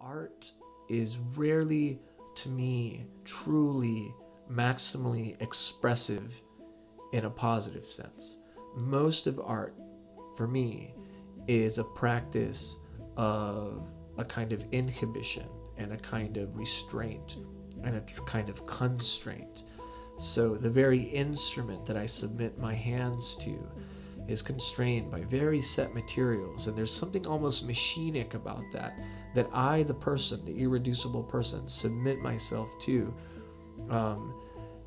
art is rarely, to me, truly, maximally expressive in a positive sense. Most of art, for me, is a practice of a kind of inhibition and a kind of restraint and a kind of constraint. So the very instrument that I submit my hands to is constrained by very set materials, and there's something almost machinic about that, that I, the person, the irreducible person, submit myself to. Um,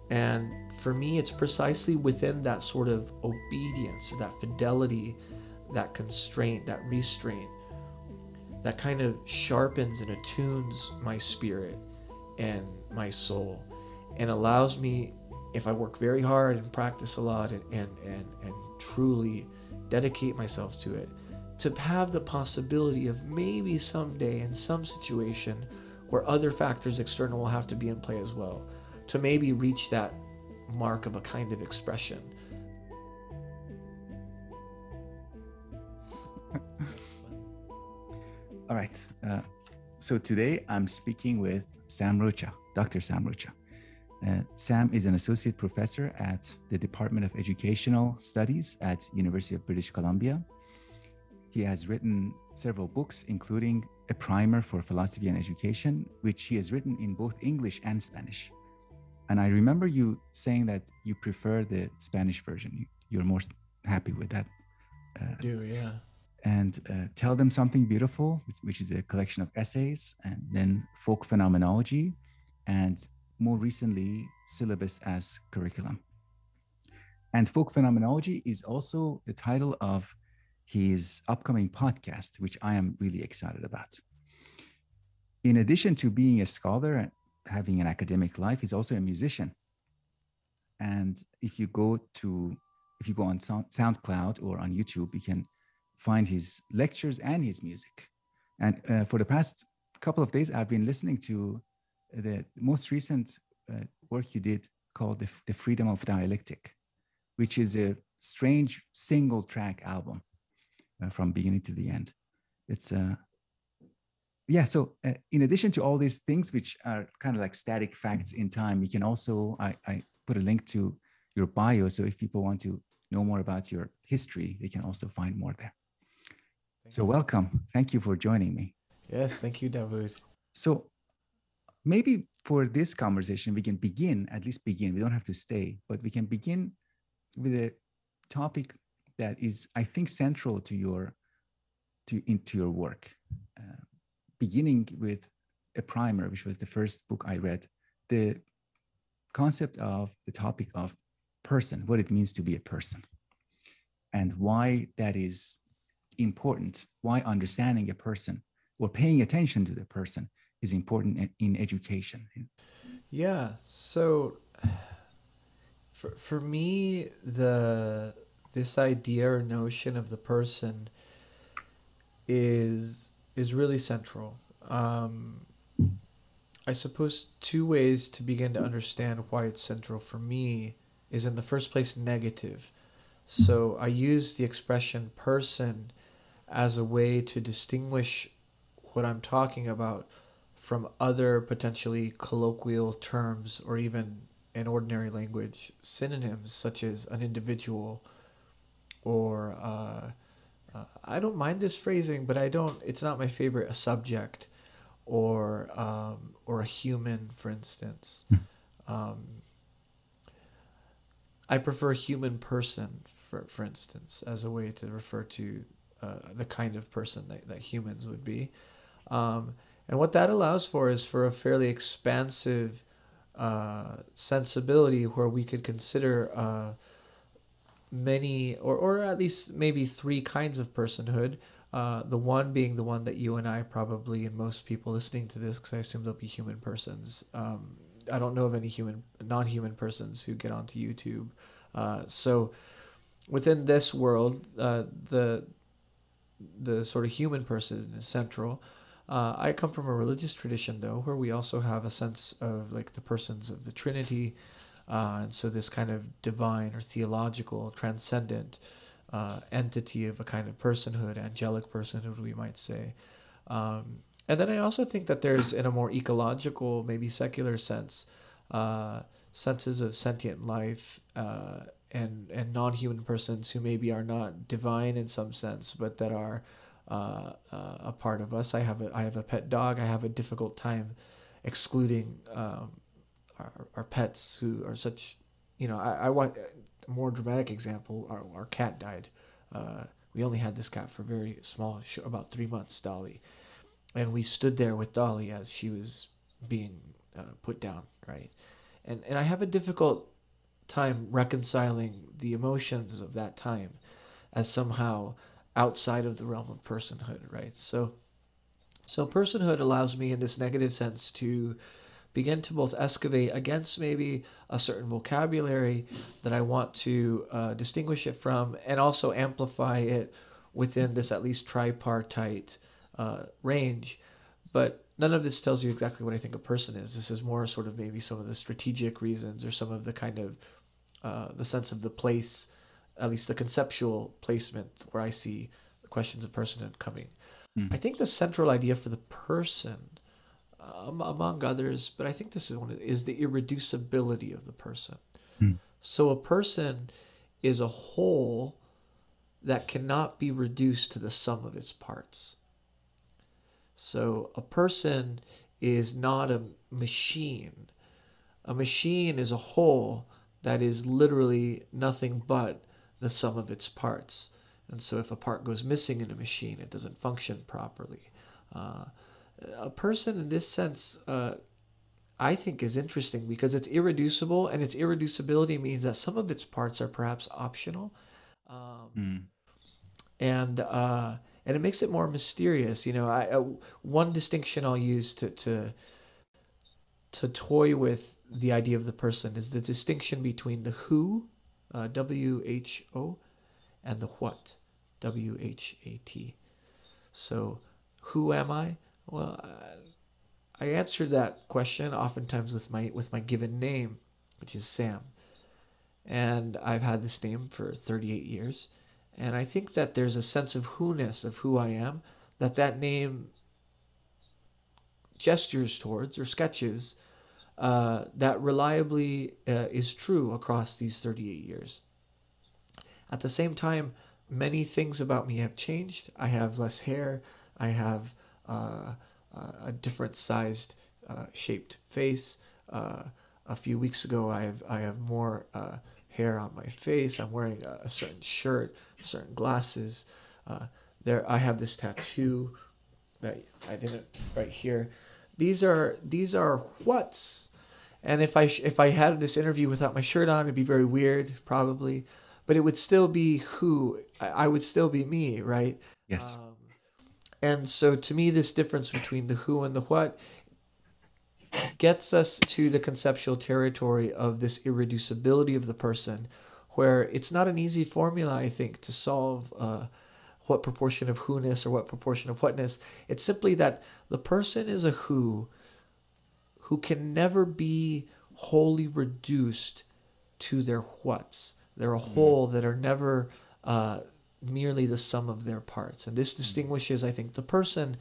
and for me, it's precisely within that sort of obedience or that fidelity, that constraint, that restraint, that kind of sharpens and attunes my spirit and my soul and allows me if I work very hard and practice a lot and, and, and, and truly dedicate myself to it, to have the possibility of maybe someday in some situation where other factors external will have to be in play as well, to maybe reach that mark of a kind of expression. All right. Uh, so today I'm speaking with Sam Rocha, Dr. Sam Rocha. Uh, Sam is an associate professor at the Department of Educational Studies at University of British Columbia. He has written several books, including a primer for philosophy and education, which he has written in both English and Spanish. And I remember you saying that you prefer the Spanish version. You're more happy with that. Uh, do yeah. And uh, tell them something beautiful, which is a collection of essays, and then folk phenomenology, and more recently syllabus as curriculum. And folk phenomenology is also the title of his upcoming podcast, which I am really excited about. In addition to being a scholar and having an academic life, he's also a musician. And if you go to if you go on SoundCloud or on YouTube, you can find his lectures and his music. And uh, for the past couple of days, I've been listening to the most recent uh, work you did called the, the Freedom of Dialectic, which is a strange single track album uh, from beginning to the end. It's uh, yeah. So uh, in addition to all these things, which are kind of like static facts in time, you can also I, I put a link to your bio. So if people want to know more about your history, they can also find more there. Thank so you. welcome. Thank you for joining me. Yes, thank you, Davood. So maybe for this conversation, we can begin, at least begin, we don't have to stay, but we can begin with a topic that is, I think, central to your to into your work. Uh, beginning with a primer, which was the first book I read, the concept of the topic of person, what it means to be a person, and why that is important, why understanding a person or paying attention to the person is important in education. Yeah. So for, for me, the this idea or notion of the person is is really central. Um, I suppose two ways to begin to understand why it's central for me is in the first place negative. So I use the expression person as a way to distinguish what I'm talking about from other potentially colloquial terms or even in ordinary language synonyms such as an individual or uh, uh, I don't mind this phrasing, but I don't. It's not my favorite. A subject, or um, or a human, for instance. Hmm. Um, I prefer human person, for for instance, as a way to refer to uh, the kind of person that, that humans would be. Um, and what that allows for is for a fairly expansive uh, sensibility where we could consider uh, many, or, or at least maybe three kinds of personhood. Uh, the one being the one that you and I probably, and most people listening to this, because I assume they'll be human persons. Um, I don't know of any human, non-human persons who get onto YouTube. Uh, so within this world, uh, the the sort of human person is central. Uh, I come from a religious tradition, though, where we also have a sense of like the persons of the Trinity, uh, and so this kind of divine or theological, transcendent uh, entity of a kind of personhood, angelic personhood, we might say. Um, and then I also think that there's, in a more ecological, maybe secular sense, uh, senses of sentient life uh, and and non-human persons who maybe are not divine in some sense, but that are uh, uh, a part of us. I have a I have a pet dog. I have a difficult time excluding um, our, our pets who are such. You know, I, I want a more dramatic example. Our, our cat died. Uh, we only had this cat for very small, about three months, Dolly, and we stood there with Dolly as she was being uh, put down, right? And and I have a difficult time reconciling the emotions of that time as somehow outside of the realm of personhood, right? So, so personhood allows me in this negative sense to begin to both excavate against maybe a certain vocabulary that I want to uh, distinguish it from, and also amplify it within this at least tripartite uh, range. But none of this tells you exactly what I think a person is. This is more sort of maybe some of the strategic reasons or some of the kind of uh, the sense of the place, at least the conceptual placement where I see the questions of personhood coming. Mm. I think the central idea for the person, um, among others, but I think this is one of, is the irreducibility of the person. Mm. So a person is a whole that cannot be reduced to the sum of its parts. So a person is not a machine. A machine is a whole that is literally nothing but the sum of its parts. And so if a part goes missing in a machine, it doesn't function properly. Uh, a person in this sense, uh, I think, is interesting because it's irreducible, and its irreducibility means that some of its parts are perhaps optional. Um, mm. And uh, and it makes it more mysterious. You know, I, uh, one distinction I'll use to to to toy with the idea of the person is the distinction between the who, uh, W H O, and the what, W H A T. So, who am I? Well, I answer that question oftentimes with my with my given name, which is Sam, and I've had this name for 38 years, and I think that there's a sense of who-ness of who I am that that name gestures towards or sketches uh, that reliably uh, is true across these 38 years. At the same time, many things about me have changed. I have less hair. I have uh, uh a different sized, uh, shaped face. A few weeks ago, I have I have more hair on my face. I'm wearing a, a certain shirt, certain glasses. there, I have this tattoo that I didn't right here these are these are what's and if I if I had this interview without my shirt on, it'd be very weird, probably. But it would still be who I, I would still be me, right? Yes. Um, and so, to me, this difference between the who and the what gets us to the conceptual territory of this irreducibility of the person, where it's not an easy formula, I think, to solve. Uh, what proportion of who-ness or what proportion of whatness. It's simply that the person is a who who can never be wholly reduced to their whats. They're a mm. whole that are never uh, merely the sum of their parts. And this mm. distinguishes, I think, the person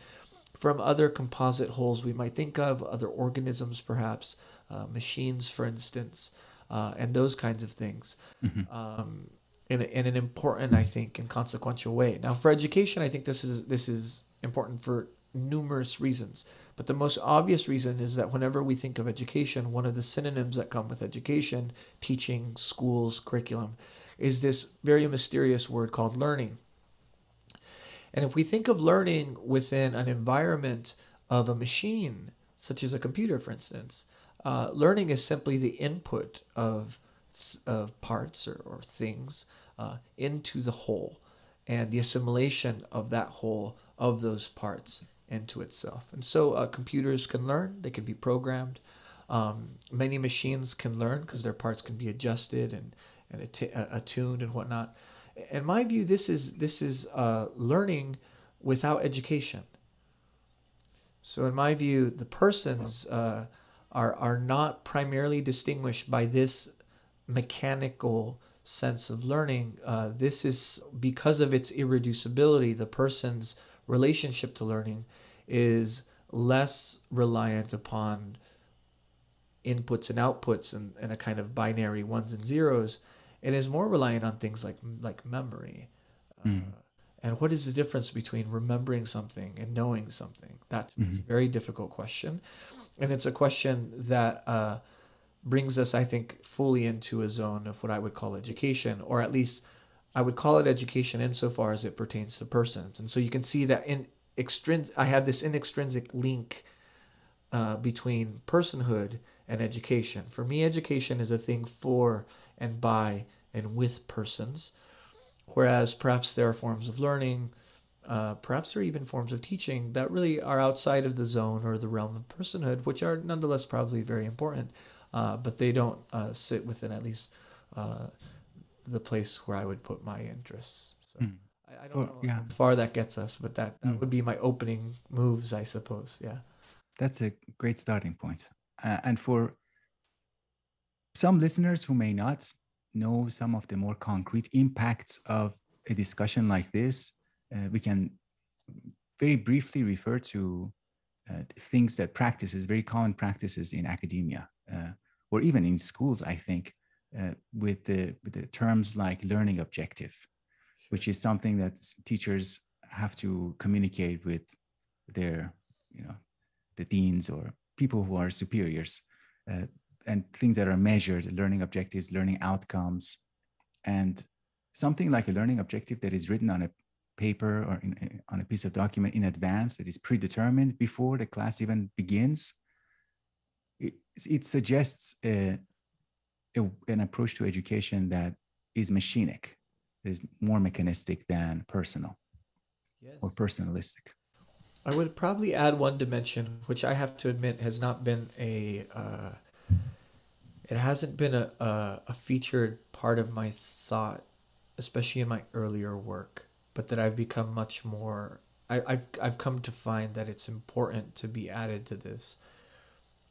from other composite wholes we might think of, other organisms perhaps, uh, machines, for instance, uh, and those kinds of things. Mm-hmm. Um, in, in an important, I think, and consequential way. Now, for education, I think this is this is important for numerous reasons. But the most obvious reason is that whenever we think of education, one of the synonyms that come with education, teaching, schools, curriculum, is this very mysterious word called learning. And if we think of learning within an environment of a machine, such as a computer, for instance, uh, learning is simply the input of, of parts or, or things uh, into the whole and the assimilation of that whole of those parts into itself. And so uh, computers can learn, they can be programmed. Um, many machines can learn because their parts can be adjusted and, and att- uh, attuned and whatnot. In my view, this is, this is uh, learning without education. So, in my view, the persons uh, are, are not primarily distinguished by this mechanical sense of learning. Uh, this is because of its irreducibility, the person's relationship to learning is less reliant upon inputs and outputs and, and a kind of binary ones and zeros. It is more reliant on things like like memory. Mm. Uh, and what is the difference between remembering something and knowing something? That's mm-hmm. a very difficult question. And it's a question that uh, brings us, I think, fully into a zone of what I would call education, or at least I would call it education insofar as it pertains to persons. And so you can see that in extrinsic, I have this inextrinsic link uh, between personhood and education. For me, education is a thing for and by and with persons, whereas perhaps there are forms of learning, uh, perhaps there are even forms of teaching that really are outside of the zone or the realm of personhood, which are nonetheless probably very important, uh, but they don't uh, sit within at least uh, the place where I would put my interests. So. Mm. I, don't know yeah. how far that gets us, but that, that mm. would be my opening moves, I suppose. Yeah. That's a great starting point. Uh, and for some listeners who may not know some of the more concrete impacts of a discussion like this, uh, we can very briefly refer to uh, things that practices, very common practices in academia uh, or even in schools, I think, uh, with, the, with the terms like learning objective, which is something that teachers have to communicate with their, you know, the deans or people who are superiors uh, and things that are measured learning objectives learning outcomes and something like a learning objective that is written on a paper or in, on a piece of document in advance that is predetermined before the class even begins it, suggests a, a, an approach to education that is machinic is more mechanistic than personal yes. or personalistic I would probably add one dimension, which I have to admit has not been a, uh, it hasn't been a, a, a featured part of my thought, especially in my earlier work, but that I've become much more. I, I've I've come to find that it's important to be added to this.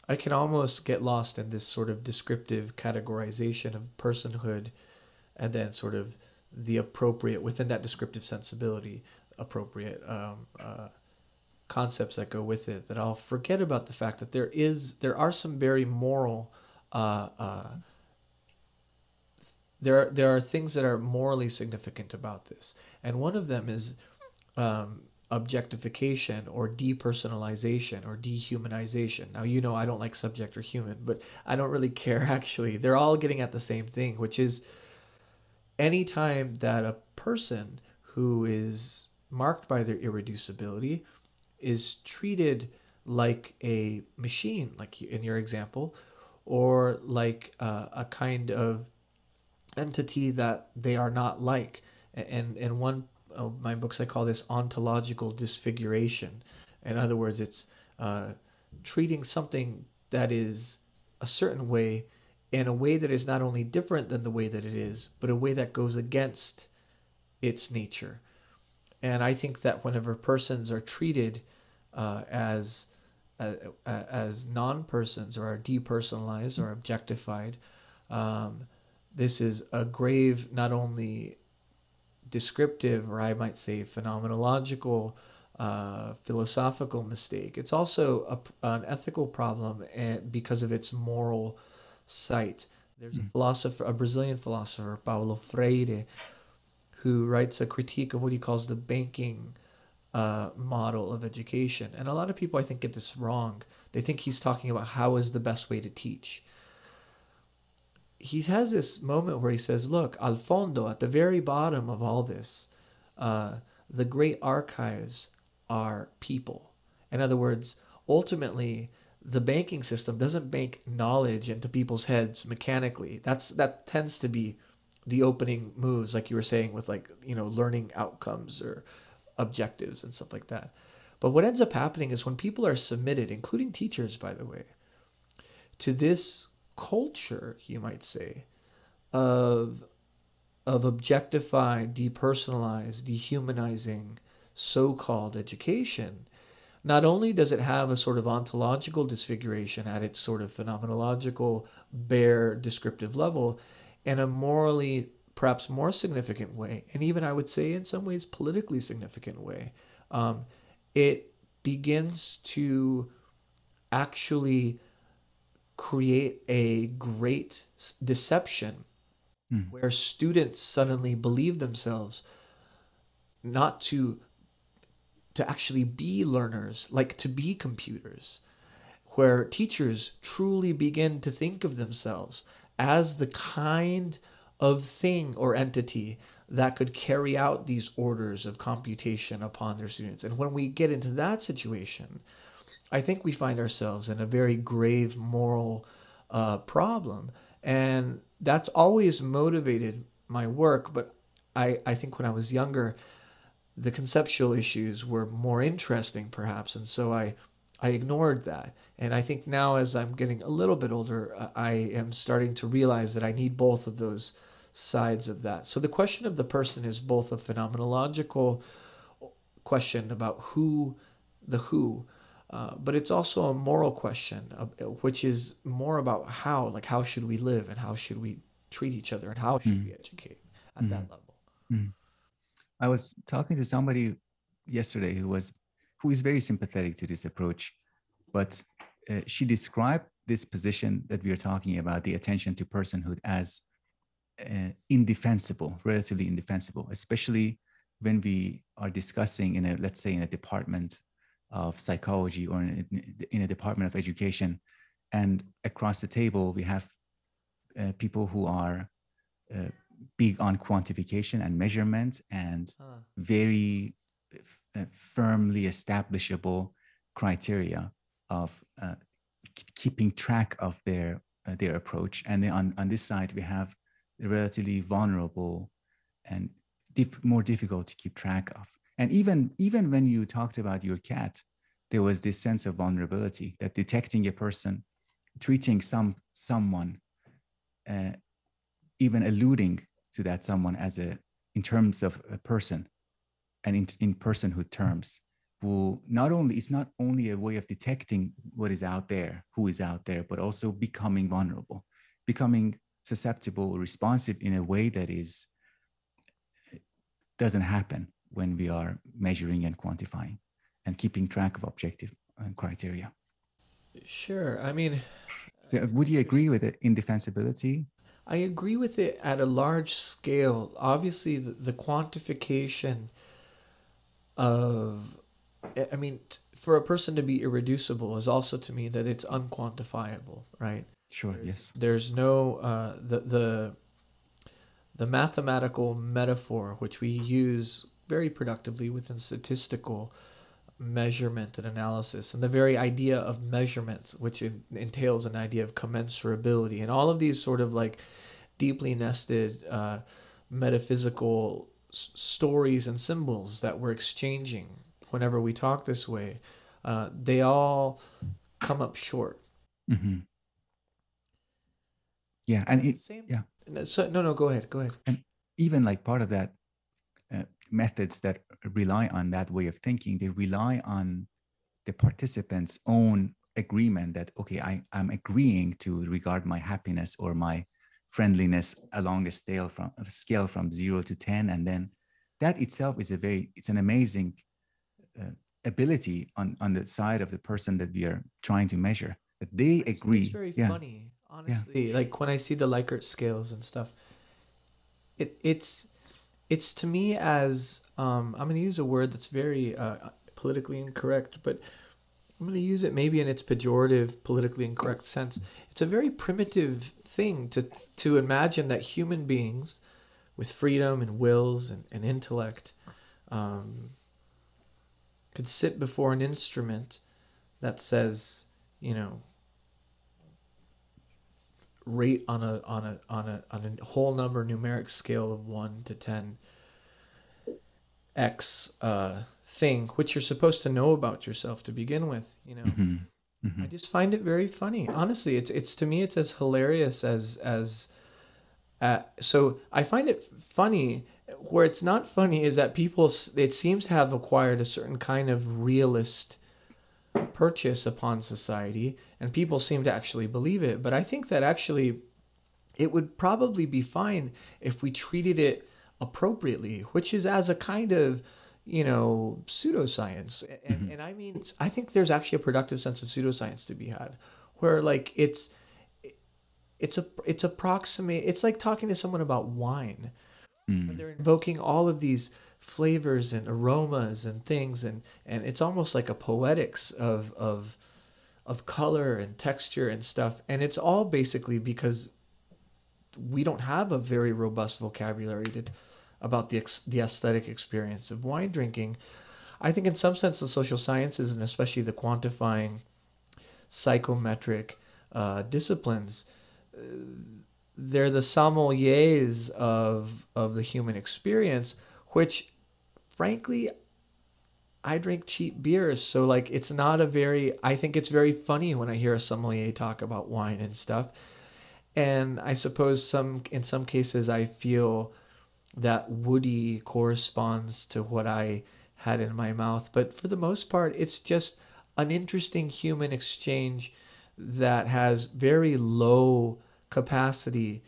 I can almost get lost in this sort of descriptive categorization of personhood, and then sort of the appropriate within that descriptive sensibility, appropriate um, uh, concepts that go with it that I'll forget about the fact that there is there are some very moral uh, uh, there there are things that are morally significant about this, and one of them is um, objectification or depersonalization or dehumanization. Now you know I don't like subject or human, but I don't really care actually. They're all getting at the same thing, which is anytime that a person who is marked by their irreducibility is treated like a machine, like in your example, or like uh, a kind of entity that they are not like. And in one of my books, I call this ontological disfiguration. In other words, it's uh, treating something that is a certain way in a way that is not only different than the way that it is, but a way that goes against its nature. And I think that whenever persons are treated uh, as uh, uh, as non-persons or are depersonalized or objectified, um, this is a grave, not only descriptive or I might say phenomenological, uh, philosophical mistake. It's also a, an ethical problem eh, because of its moral site. There's a hmm. philosopher, a Brazilian philosopher, Paulo Freire, who writes a critique of what he calls the banking uh, model of education. And a lot of people, I think, get this wrong. They think he's talking about how is the best way to teach. He has this moment where he says, Look, al fondo, at the very bottom of all this, uh, the great archives are people. In other words, ultimately, the banking system doesn't bank knowledge into people's heads mechanically. That's that tends to be the opening moves, like you were saying, with like you know learning outcomes or objectives and stuff like that. But what ends up happening is when people are submitted, including teachers, by the way, to this culture, you might say, of of objectifying, depersonalized, dehumanizing so-called education, not only does it have a sort of ontological disfiguration at its sort of phenomenological, bare, descriptive level, in a morally perhaps more significant way, and even I would say in some ways politically significant way, um, it begins to actually create a great deception Mm. where students suddenly believe themselves not to to actually be learners like to be computers where teachers truly begin to think of themselves as the kind of thing or entity that could carry out these orders of computation upon their students. And when we get into that situation, I think we find ourselves in a very grave moral uh, problem. And that's always motivated my work. But I, I think when I was younger, the conceptual issues were more interesting, perhaps. And so I, I ignored that. And I think now, as I'm getting a little bit older, uh, I am starting to realize that I need both of those sides of that. So the question of the person is both a phenomenological question about who, the who, uh, but it's also a moral question, uh, which is more about how, like how should we live and how should we treat each other and how should Mm. we educate at that level. I was talking to somebody yesterday who was who is very sympathetic to this approach, but uh, she described this position that we are talking about, the attention to personhood, as uh, indefensible, relatively indefensible, especially when we are discussing in a let's say in a department of psychology or in a, in a department of education, and across the table we have uh, people who are uh, big on quantification and measurement and Huh. very uh, firmly establishable criteria of uh, keeping track of their uh, their approach. And then on, on this side we have relatively vulnerable and dif- more difficult to keep track of and even even when you talked about your cat there was this sense of vulnerability that detecting a person treating some someone uh, even alluding to that someone as a in terms of a person and in, in personhood terms will not only it's not only a way of detecting what is out there who is out there but also becoming vulnerable becoming susceptible responsive in a way that is doesn't happen when we are measuring and quantifying and keeping track of objective uh, criteria Sure. I mean, would you agree with the indefensibility I agree with it at a large scale. Obviously, the, the quantification of, I- mean, t- for a person to be irreducible is also to me that it's unquantifiable, right? sure There's, yes There's no uh, the the the mathematical metaphor which we use very productively within statistical measurement and analysis, and the very idea of measurements, which en- entails an idea of commensurability, and all of these sort of like deeply nested uh, metaphysical s- stories and symbols that we're exchanging whenever we talk this way, uh, they all come up short. hmm yeah and it, Same. yeah No, So, no, no, go ahead. Go ahead. And even like part of that uh, methods that rely on that way of thinking. They rely on the participants own agreement that okay I, i'm agreeing to regard my happiness or my friendliness along a scale from a scale from 0 to 10 and then that itself is a very it's an amazing uh, ability on on the side of the person that we are trying to measure that they It's- agree. It's very yeah. funny, honestly. Like when I see the Likert scales and stuff, it it's it's to me as um, I'm going to use a word that's very uh, politically incorrect, but I'm going to use it maybe in its pejorative, politically incorrect sense. It's a very primitive thing to to imagine that human beings with freedom and wills and, and intellect um, could sit before an instrument that says, you know, rate on a on a on a on a whole number numeric scale of one to ten x uh, thing, which you're supposed to know about yourself to begin with. You know, Mhm, mhm. I just find it very funny. Honestly, it's it's to me it's as hilarious as as uh, so I find it funny. Where it's not funny is that people it seems to have acquired a certain kind of realist purchase upon society, and people seem to actually believe it. But I think that actually it would probably be fine if we treated it appropriately, which is as a kind of you know, pseudoscience. And, Mhm. and I mean, I think there's actually a productive sense of pseudoscience to be had, where like it's it's a it's approximate. It's like talking to someone about wine. Mm. They're invoking all of these flavors and aromas and things, and and it's almost like a poetics of of of color and texture and stuff. And it's all basically because we don't have a very robust vocabulary to, about the ex, the aesthetic experience of wine drinking. I think in some sense the social sciences and especially the quantifying psychometric uh, disciplines uh, they're the sommeliers of of the human experience which frankly I drink cheap beers so like it's not a very I think it's very funny when I hear a sommelier talk about wine and stuff and I suppose some in some cases I feel that woody corresponds to what I had in my mouth. But for the most part, it's just an interesting human exchange that has very low capacity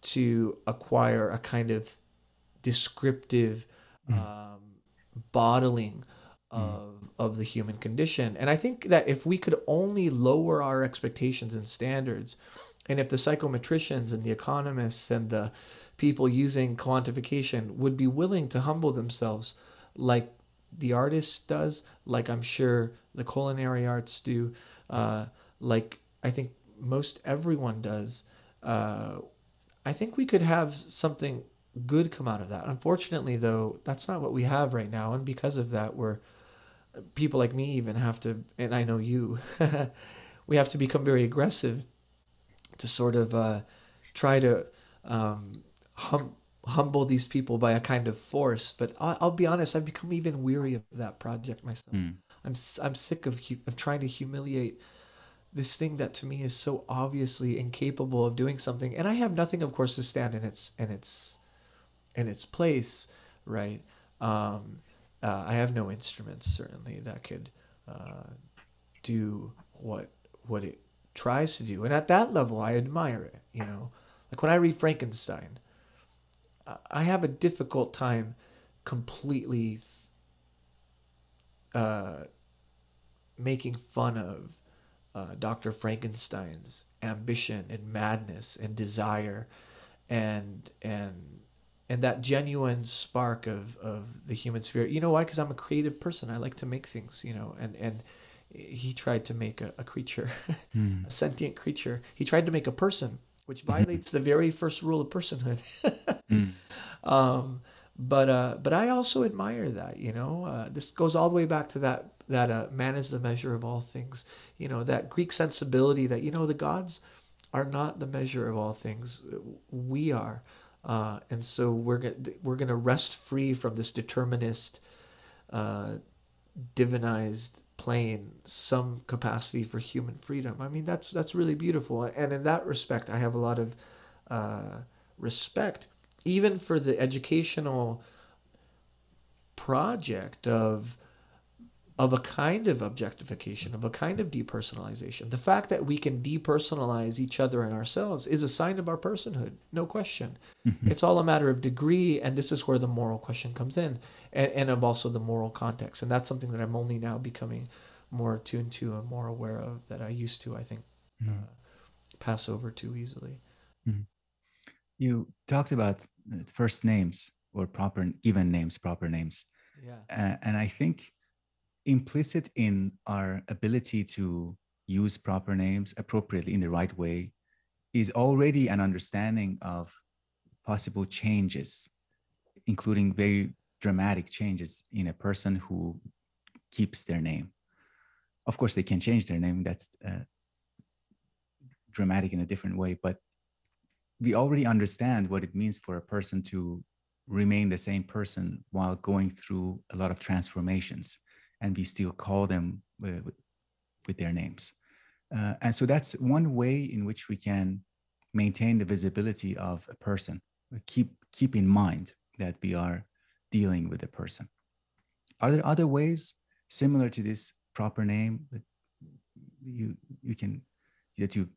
to acquire a kind of descriptive um, bottling of of the human condition. And I think that if we could only lower our expectations and standards, and if the psychometricians and the economists and the people using quantification would be willing to humble themselves like the artist does, like I'm sure the culinary arts do, uh, like I think most everyone does, uh, I think we could have something good come out of that. Unfortunately, though, that's not what we have right now, and because of that, we're people like me even have to, and I know you, we have to become very aggressive to sort of uh, try to um, hum- humble these people by a kind of force. But I'll, I'll be honest, I've become even weary of that project myself. Mm. I'm s- I'm sick of hu- of trying to humiliate this thing that to me is so obviously incapable of doing something, and I have nothing, of course, to stand in its in its in its place, right? Um, uh, I have no instruments certainly that could uh, do what what it tries to do, and at that level, I admire it. You know, like when I read Frankenstein, I- have a difficult time completely uh, making fun of uh, Dr. Frankenstein's ambition and madness and desire and and and that genuine spark of of the human spirit. You know why? Because I'm a creative person. I like to make things. You know, and and he tried to make a, a creature, Mm. a sentient creature. He tried to make a person, which violates the very first rule of personhood. Mm. um, but uh, but I also admire that. You know, uh, this goes all the way back to that that uh, man is the measure of all things. You know, that Greek sensibility that you know the gods are not the measure of all things. We are, uh, and so we're gonna we're gonna rest free from this determinist, uh, divinized plane some capacity for human freedom. I mean, that's that's really beautiful, and in that respect, I have a lot of uh, respect, even for the educational project of of a kind of objectification, of a kind of depersonalization. The fact that we can depersonalize each other and ourselves is a sign of our personhood, no question. Mhm. It's all a matter of degree, and this is where the moral question comes in, and, and of also the moral context. And that's something that I'm only now becoming more attuned to and more aware of that I used to, I think, Mm. uh, pass over too easily. You talked about uh, first names or proper given names, proper names. Yeah. Uh, and I think implicit in our ability to use proper names appropriately in the right way is already an understanding of possible changes, including very dramatic changes in a person who keeps their name. Of course, they can change their name. That's uh, dramatic in a different way, but we already understand what it means for a person to remain the same person while going through a lot of transformations and we still call them with, with their names. Uh, and so that's one way in which we can maintain the visibility of a person. Keep keep in mind that we are dealing with a person. Are there other ways similar to this proper name that you you can that you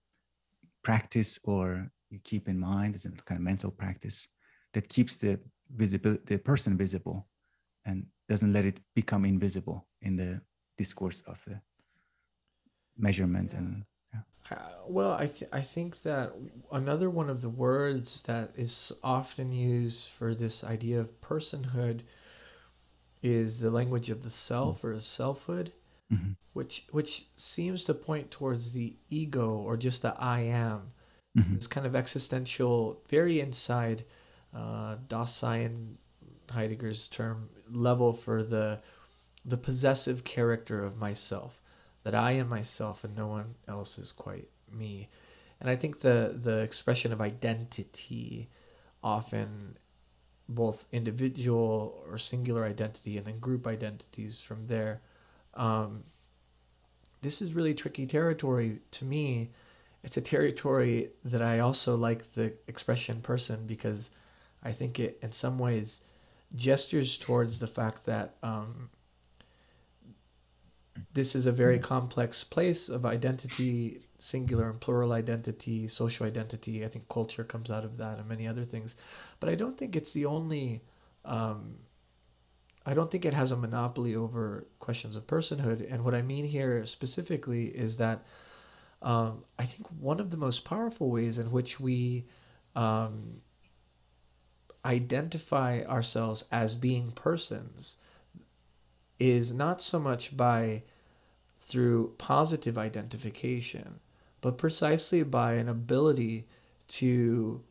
practice or you keep in mind as a kind of mental practice that keeps the visible the person visible and doesn't let it become invisible in the discourse of the measurement Yeah. and Uh, well, I th- I think that another one of the words that is often used for this idea of personhood is the language of the self or selfhood, Mhm. which which seems to point towards the ego or just the I am. Mhm. This kind of existential, very inside uh, Dasein, Heidegger's term, level for the the possessive character of myself, that I am myself and no one else is quite me. And I think the the expression of identity often both individual or singular identity and then group identities from there. Um, this is really tricky territory to me. It's a territory that I also like the expression person because I think it, in some ways, gestures towards the fact that um, this is a very complex place of identity, singular and plural identity, social identity. I think culture comes out of that and many other things. But I don't think it's the only. Um, I don't think it has a monopoly over questions of personhood. And what I mean here specifically is that um, I think one of the most powerful ways in which we um, identify ourselves as being persons is not so much by through positive identification, but precisely by an ability to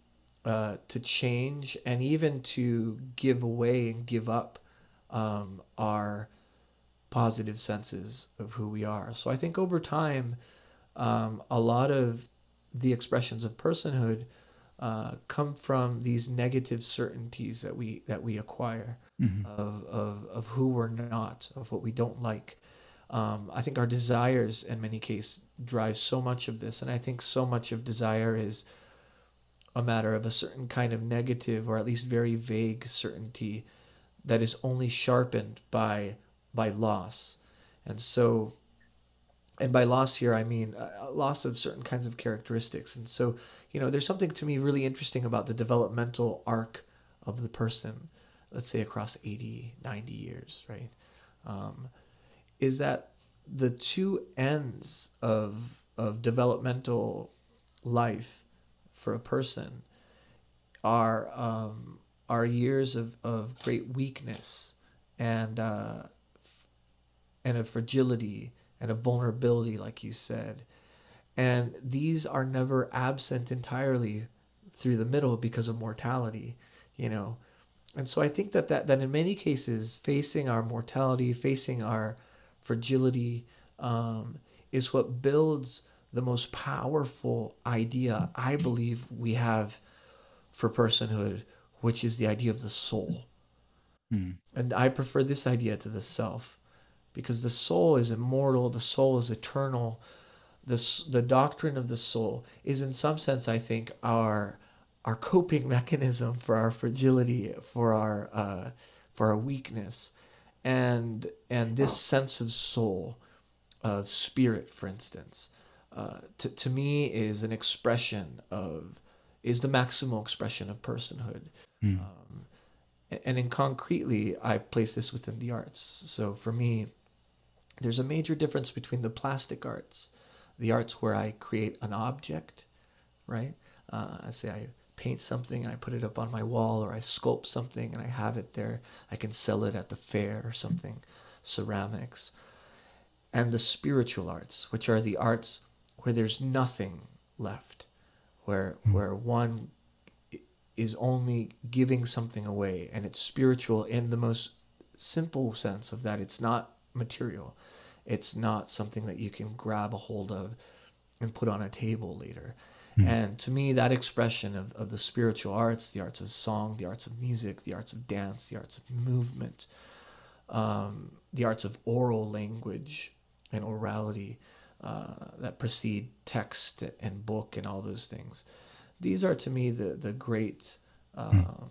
uh, to change and even to give away and give up um, our positive senses of who we are. So I think over time, um, a lot of the expressions of personhood uh, come from these negative certainties that we that we acquire Mhm. of, of of who we're not, of what we don't like. Um, I think our desires, in many cases, drive so much of this, and I think so much of desire is a matter of a certain kind of negative or at least very vague certainty that is only sharpened by by loss, and so. And by loss here, I mean uh, loss of certain kinds of characteristics. And so, you know, there's something to me really interesting about the developmental arc of the person let's say across 80 90 years right um, is that the two ends of of developmental life for a person are um, are years of, of great weakness and uh, and of fragility and a vulnerability like you said and these are never absent entirely through the middle because of mortality you know and so I think that, that that in many cases, facing our mortality, facing our fragility, um, is what builds the most powerful idea I believe we have for personhood, which is the idea of the soul. Mm. And I prefer this idea to the self, because the soul is immortal, the soul is eternal. The, the doctrine of the soul is, in some sense, I think, our our coping mechanism for our fragility, for our uh, for our weakness, and and this sense of soul, of spirit, for instance, uh, to to me is an expression of is the maximal expression of personhood. Mm. Um, and in concretely, I place this within the arts. So for me, there's a major difference between the plastic arts, the arts where I create an object, right? Uh, I say I paint something and I put it up on my wall, or I sculpt something and I have it there. I can sell it at the fair or something, ceramics. And the spiritual arts, which are the arts where there's nothing left, where where one is only giving something away, and it's spiritual in the most simple sense of that it's not material. It's not something that you can grab a hold of and put on a table later. And to me, that expression of, of the spiritual arts, the arts of song, the arts of music, the arts of dance, the arts of movement, um, the arts of oral language and orality uh, that precede text and book and all those things. These are to me the the great um,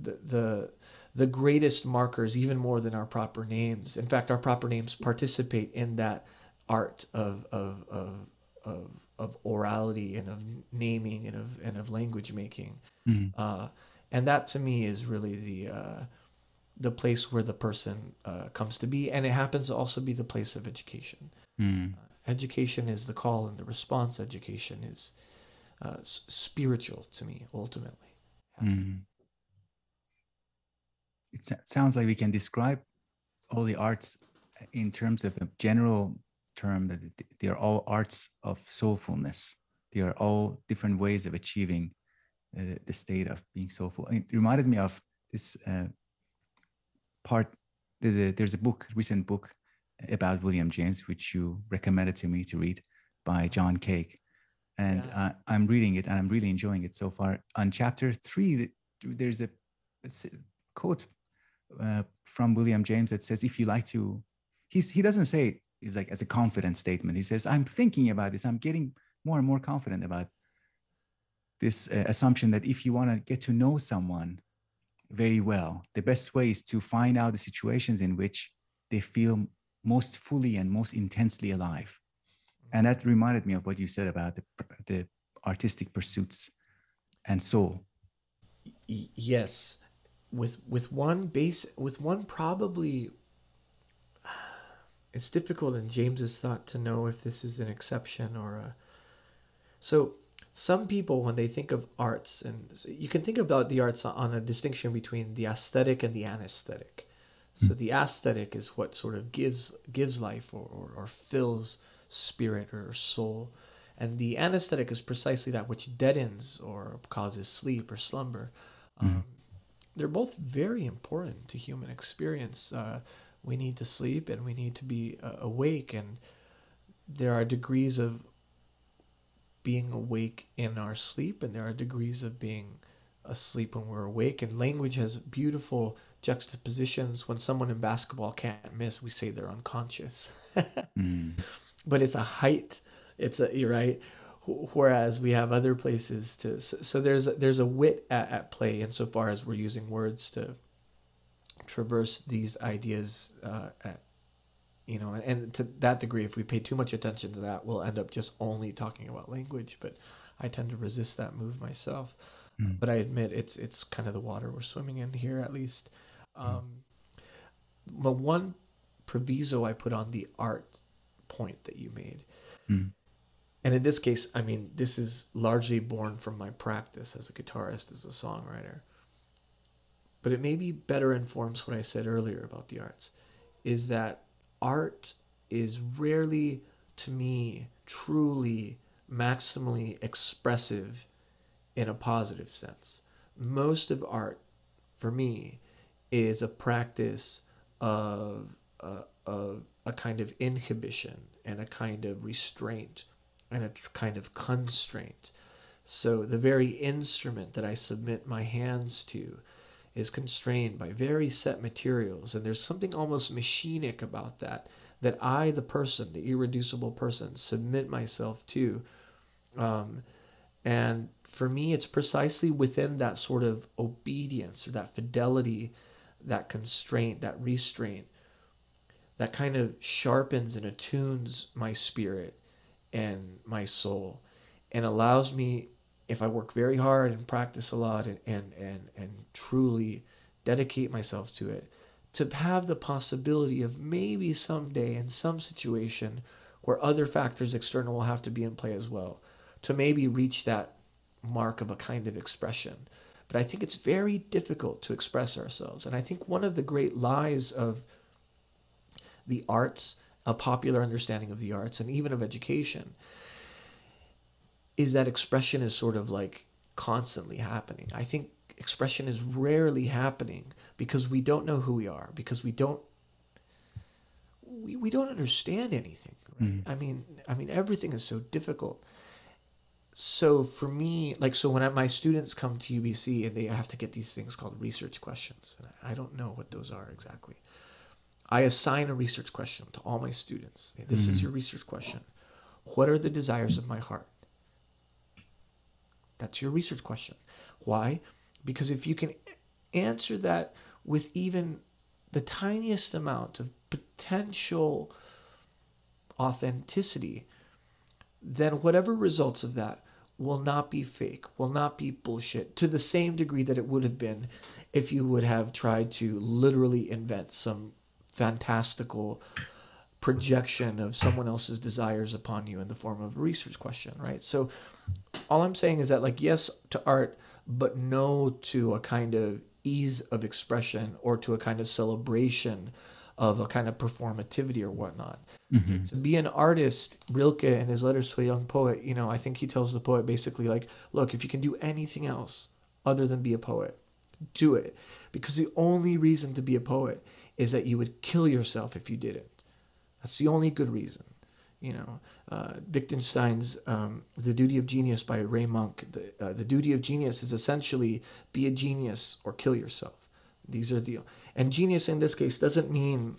the the the greatest markers, even more than our proper names. In fact, our proper names participate in that art of of of of, of orality and of naming and of and of language making. Mm. Uh, and that to me is really the uh, the place where the person uh, comes to be, and it happens to also be the place of education. Mm. Uh, education is the call and the response. Education is uh, spiritual to me, ultimately. Mm. It sounds like we can describe all the arts in terms of a general term that they are all arts of soulfulness. They are all different ways of achieving uh, the state of being soulful. It reminded me of this uh, part. the- the- There's a book, recent book about William James, which you recommended to me to read by John Kaag. And Yeah. uh, I'm reading it and I'm really enjoying it so far. On chapter three, th- there's a quote uh, from William James that says, "If you like to," he's he doesn't say it's like as a confident statement. He says, "I'm thinking about this. I'm getting more and more confident about this uh, assumption that if you want to get to know someone very well, the best way is to find out the situations in which they feel most fully and most intensely alive." And that reminded me of what you said about the the artistic pursuits and soul. Yes with with one base with one probably it's difficult in james's thought to know if this is an exception or a so some people when they think of arts and you can think about the arts on a distinction between the aesthetic and the anesthetic. So the aesthetic is what sort of gives gives life or, or, or fills spirit or soul. And the anesthetic is precisely that which deadens or causes sleep or slumber. Um, they're both very important to human experience. Uh, we need to sleep and we need to be uh, awake, and there are degrees of being awake in our sleep, and there are degrees of being asleep when we're awake. And language has beautiful juxtapositions. When someone in basketball can't miss, we say they're unconscious. Mm. but it's a height. It's a you're right. Wh- Whereas we have other places to, so, so there's a, there's a wit at, at play insofar as we're using words to traverse these ideas uh, at you know and to that degree if we pay too much attention to that we'll end up just only talking about language but i tend to resist that move myself Mm. but i admit it's it's kind of the water we're swimming in here at least um, but one proviso i put on the art point that you made Mm. And in this case i mean this is largely born from my practice as a guitarist as a songwriter. But it maybe better informs what i said earlier about the arts is that art is rarely to me truly maximally expressive in a positive sense. Most of art for me is a practice of uh, of a kind of inhibition and a kind of restraint and a kind of constraint. So the very instrument that I submit my hands to is constrained by very set materials, and there's something almost machinic about that. That I, the person, the irreducible person, submit myself to. Um, and for me, it's precisely within that sort of obedience or that fidelity, that constraint, that restraint, that kind of sharpens and attunes my spirit and my soul and allows me, if I work very hard and practice a lot and, and, and, and truly dedicate myself to it, to have the possibility of maybe someday in some situation where other factors external will have to be in play as well, to maybe reach that mark of a kind of expression. But I think it's very difficult to express ourselves. And I think one of the great lies of the arts, a popular understanding of the arts, and even of education, is that expression is sort of like constantly happening. I think expression is rarely happening because we don't know who we are, because we don't we, we don't understand anything. Right? Mm-hmm. I mean I mean everything is so difficult. So for me, like so when I, my students come to UBC and they have to get these things called research questions, and I, I don't know what those are exactly. I assign a research question to all my students. This is mm. your research question. What are the desires of my heart? That's your research question. Why? Because if you can answer that with even the tiniest amount of potential authenticity, then whatever results of that will not be fake, will not be bullshit to the same degree that it would have been if you would have tried to literally invent some fantastical projection of someone else's desires upon you in the form of a research question, right? So all I'm saying is that like yes to art, but no to a kind of ease of expression or to a kind of celebration of a kind of performativity or whatnot. Mm-hmm. To be an artist, Rilke in his letters to a young poet, you know, I think he tells the poet basically like, look, if you can do anything else other than be a poet, do it. Because the only reason to be a poet is that you would kill yourself if you didn't. That's the only good reason. You know, uh, Wittgenstein's um, The Duty of Genius by Ray Monk. The, uh, the duty of genius is essentially be a genius or kill yourself. These are the and genius in this case doesn't mean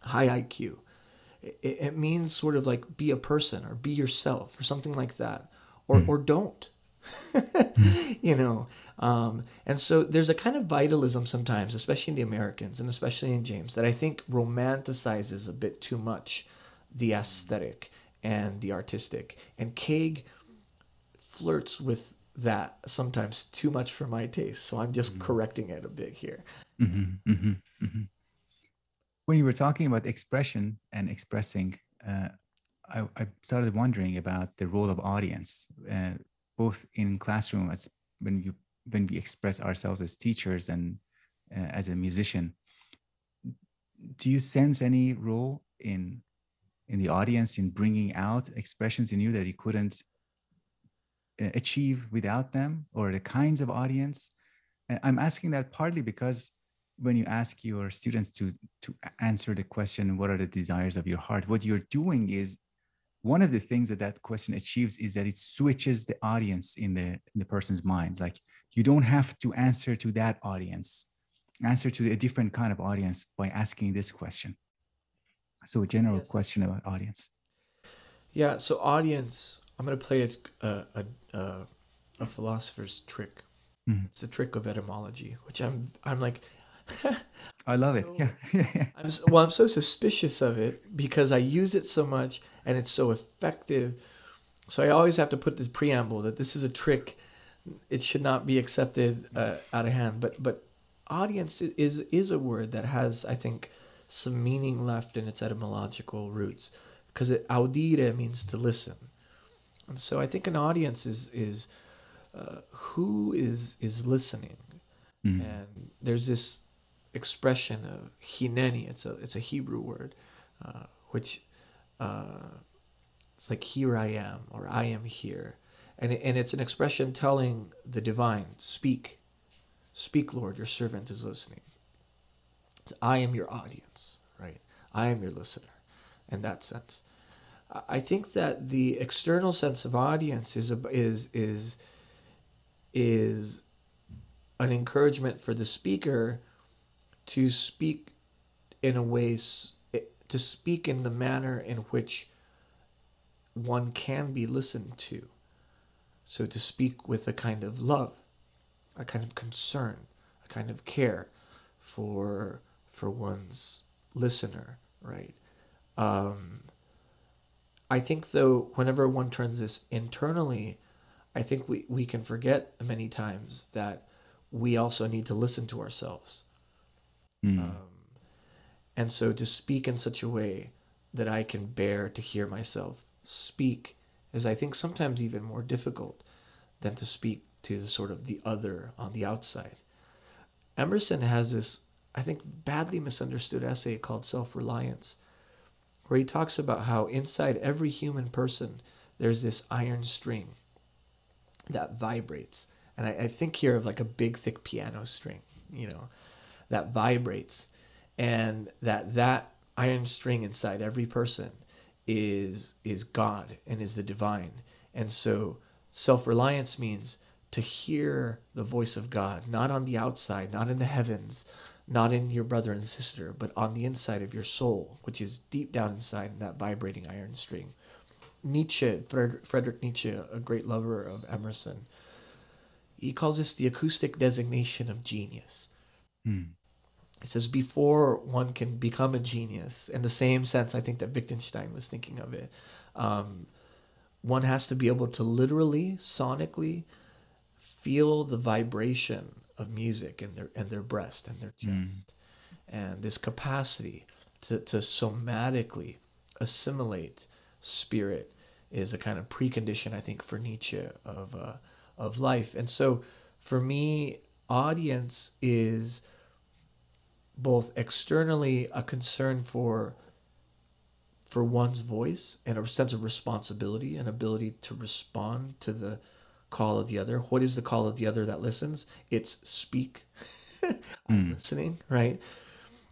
high IQ. It, it means sort of like be a person or be yourself or something like that, or or don't. you know, um, and so there's a kind of vitalism sometimes, especially in the Americans and especially in James, that I think romanticizes a bit too much the aesthetic and the artistic. And Kaag flirts with that sometimes too much for my taste. So I'm just mm-hmm. correcting it a bit here. Mm-hmm, mm-hmm, mm-hmm. when you were talking about expression and expressing, uh, I, I, started wondering about the role of audience, uh, both in classroom as when you when we express ourselves as teachers and uh, as a musician. Do you sense any role in in the audience in bringing out expressions in you that you couldn't uh, achieve without them or the kinds of audience i'm asking that partly because when you ask your students to to answer the question what are the desires of your heart what you're doing is one of the things that that question achieves is that it switches the audience in the in the person's mind like you don't have to answer to that audience answer to a different kind of audience by asking this question so a general yes. question about audience yeah so audience I'm going to play a, a, a, a philosopher's trick. Mm. It's a trick of etymology, which I'm I'm like. I love so, it. Yeah. I'm well. I'm so suspicious of it because I use it so much and it's so effective. So I always have to put this preamble that this is a trick. It should not be accepted uh, out of hand. But but audience is is a word that has I think some meaning left in its etymological roots because audire means to listen and so I think an audience is is uh, who is is listening, mm. and there's this expression of hineni. It's a it's a Hebrew word, uh, which uh, it's like here I am or I am here, and and it's an expression telling the divine, speak, speak, Lord, your servant is listening. It's, I am your audience, right? I am your listener, in that sense. I think that the external sense of audience is is is is an encouragement for the speaker to speak in a way to speak in the manner in which one can be listened to. So to speak with a kind of love, a kind of concern, a kind of care for for one's listener, right? Um, I think though, whenever one turns this internally, I think we, we can forget many times that we also need to listen to ourselves. Mm. Um, and so to speak in such a way that I can bear to hear myself speak is, I think, sometimes even more difficult than to speak to the sort of the other on the outside. Emerson has this, I think, badly misunderstood essay called Self Reliance, where he talks about how inside every human person there's this iron string that vibrates. And I, I, think here of like a big thick piano string, you know, that vibrates. And that that iron string inside every person is is God and is the divine. And so self-reliance means to hear the voice of God, not on the outside, not in the heavens, not in your brother and sister, but on the inside of your soul, which is deep down inside that vibrating iron string. Nietzsche, Frederick Nietzsche, a great lover of Emerson, he calls this the acoustic designation of genius. Hmm. He says before one can become a genius, in the same sense I think that Wittgenstein was thinking of it, um, one has to be able to literally, sonically feel the vibration of music in their in their breast and their chest, and this capacity to to somatically assimilate spirit is a kind of precondition, I think, for Nietzsche of uh, of life. And so, for me, audience is both externally a concern for for one's voice and a sense of responsibility and ability to respond to the call of the other. What is the call of the other that listens? It's speak. I'm listening, right?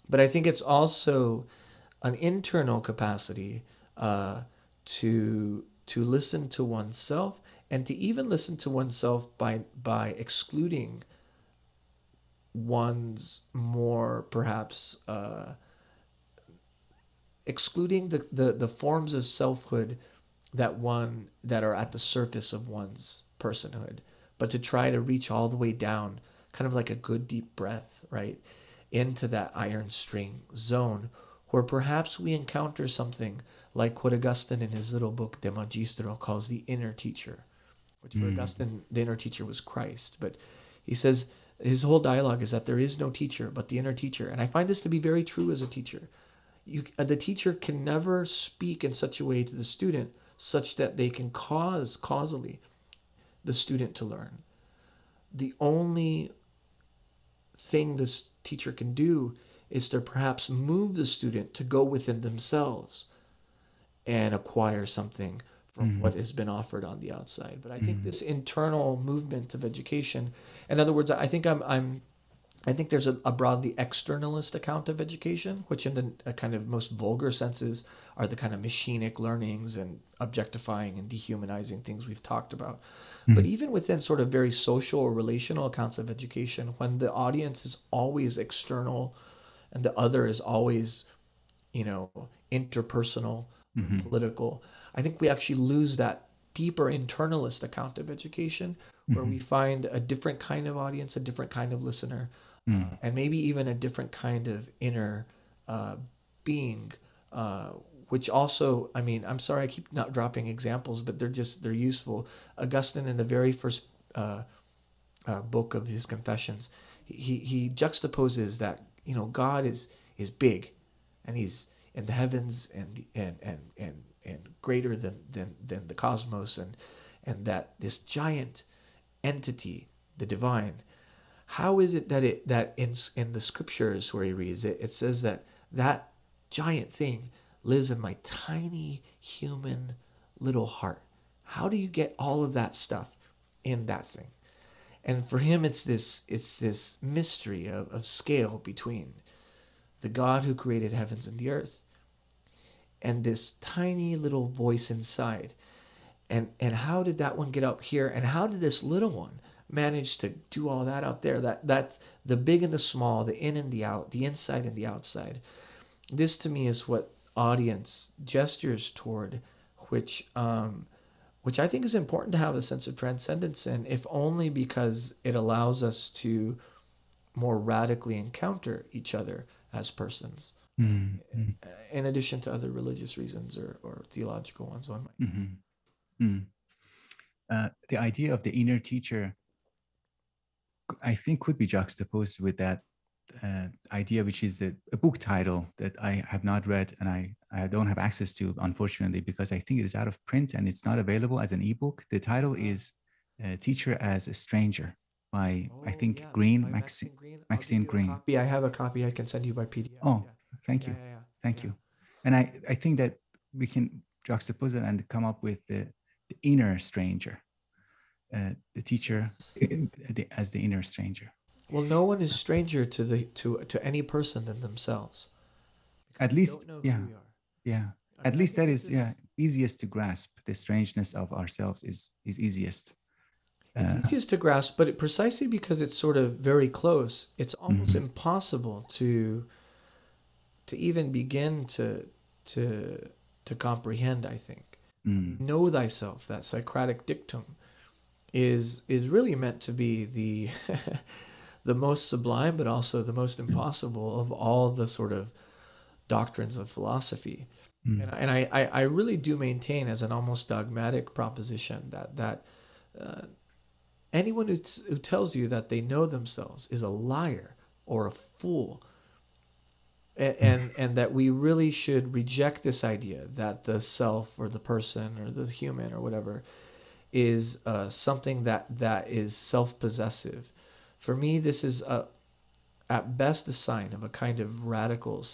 But I think it's also an internal capacity uh, to to listen to oneself and to even listen to oneself by by excluding one's more perhaps uh, excluding the, the the forms of selfhood that one that are at the surface of one's personhood but to try to reach all the way down kind of like a good deep breath right into that iron string zone where perhaps we encounter something like what Augustine in his little book De Magistro calls the inner teacher which for Augustine the inner teacher was Christ but he says his whole dialogue is that there is no teacher but the inner teacher. And I find this to be very true as a teacher. You uh, the teacher can never speak in such a way to the student such that they can cause causally the student to learn. The only thing this teacher can do is to perhaps move the student to go within themselves and acquire something from mm-hmm. what has been offered on the outside. But i think mm-hmm. this internal movement of education in other words i think i'm i'm I think there's a, a broadly externalist account of education, which in the uh, kind of most vulgar senses are the kind of machinic learnings and objectifying and dehumanizing things we've talked about. Mm-hmm. But even within sort of very social or relational accounts of education, when the audience is always external and the other is always, you know, interpersonal, political, I think we actually lose that deeper internalist account of education where we find a different kind of audience, a different kind of listener, uh, and maybe even a different kind of inner uh, being. Uh, which also, I mean, I'm sorry I keep not dropping examples, but they're just they're useful. Augustine, in the very first uh, uh, book of his Confessions, he he juxtaposes that you know God is is big, and he's in the heavens and and and and and greater than than than the cosmos, and and that this giant entity, the divine, how is it that it that in in the scriptures where he reads it, it says that that giant thing lives in my tiny human little heart. How do you get all of that stuff in that thing? And for him, it's this it's this mystery of, of scale between the God who created heavens and the earth and this tiny little voice inside. And and how did that one get up here? And how did this little one manage to do all that out there? That that's the big and the small, the in and the out, the inside and the outside. This to me is what audience gestures toward, which um, which I think is important to have a sense of transcendence in, if only because it allows us to more radically encounter each other as persons, Mm, mm, in addition to other religious reasons or, or theological ones. One might. mhm, mm. Uh, the idea of the inner teacher, i think, could be juxtaposed with that uh, idea, which is the, a book title that I have not read and I, I don't have access to, unfortunately, because I think it is out of print and it's not available as an ebook. The title is uh, Teacher as a Stranger by, I Oh, think, yeah, Greene, Maxine. Greene. Maxine Greene. Copy. I have a copy. I can send you by PDF. Oh, yeah. Thank you. yeah, yeah. Thank Yeah. you. And I, I think that we can juxtapose it and come up with the, the inner stranger, uh, the teacher Yes. the- as the inner stranger. Well, no one is stranger to the to to any person than themselves. At least, don't know who yeah, we are. yeah. I At least that is, is, yeah, easiest to grasp. The strangeness of ourselves is is easiest. It's Uh, easiest to grasp, but it, precisely because it's sort of very close, it's almost Mhm. impossible to to even begin to to to comprehend. I think mm, know thyself. That Socratic dictum is is really meant to be the the most sublime, but also the most impossible of all the sort of doctrines of philosophy. mm, And, I- and I, I, I really do maintain as an almost dogmatic proposition that that uh, anyone who, t- who tells you that they know themselves is a liar or a fool and, and that we really should reject this idea that the self or the person or the human or whatever is uh, something that that is self-possessive. For me this is a at best a sign of a kind of radical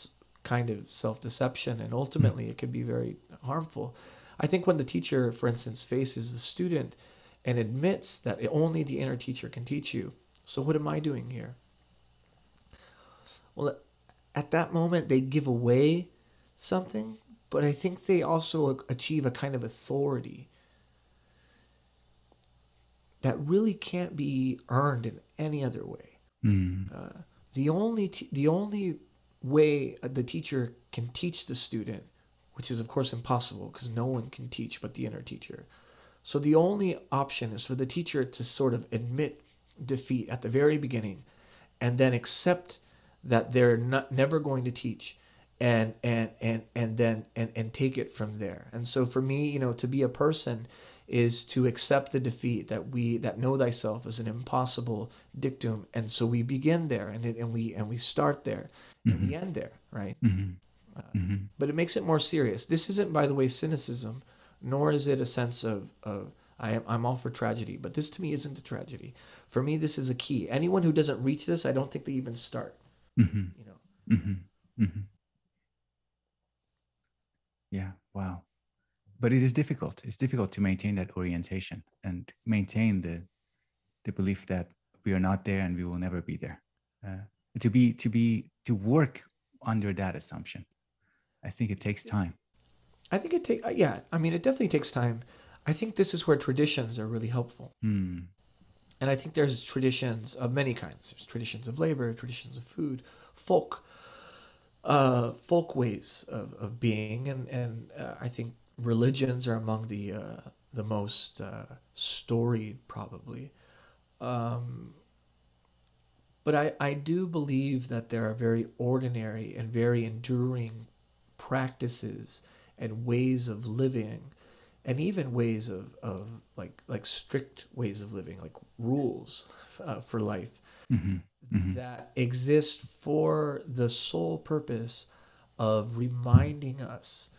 kind of self-deception and ultimately it could be very harmful. I think when the teacher for instance faces the student and admits that only the inner teacher can teach you so what am i doing here? Well at that moment they give away something but i think they also achieve a kind of authority that really can't be earned in any other way Mm. uh, the only t- the only way the teacher can teach the student which is of course impossible because no one can teach but the inner teacher so the only option is for the teacher to sort of admit defeat at the very beginning and then accept that they're not never going to teach and and and and then and and take it from there and so for me you know to be a person is to accept the defeat that we that know thyself is an impossible dictum and so we begin there and it, and we and we start there and we end there right Mhm. Mhm. but it makes it more serious. This isn't, by the way, cynicism, nor is it a sense of, of I am, I'm all for tragedy. But this to me isn't a tragedy. For me, this is a key. Anyone who doesn't reach this, I don't think they even start. Mhm. You know, Mhm. Mhm. Yeah. Wow. But it is difficult. It's difficult to maintain that orientation and maintain the the belief that we are not there and we will never be there. Uh, to be to be to work under that assumption. I think it takes time. I think it take yeah. I mean, it definitely takes time. I think this is where traditions are really helpful. Hmm. And I think there's traditions of many kinds. There's traditions of labor, traditions of food, folk, uh, folk ways of, of being, and and uh, I think religions are among the uh, the most uh, storied, probably. Um, but I, I do believe that there are very ordinary and very enduring practices and ways of living and even ways of, of like like strict ways of living like rules uh, for life Mhm. Mhm. that exist for the sole purpose of reminding us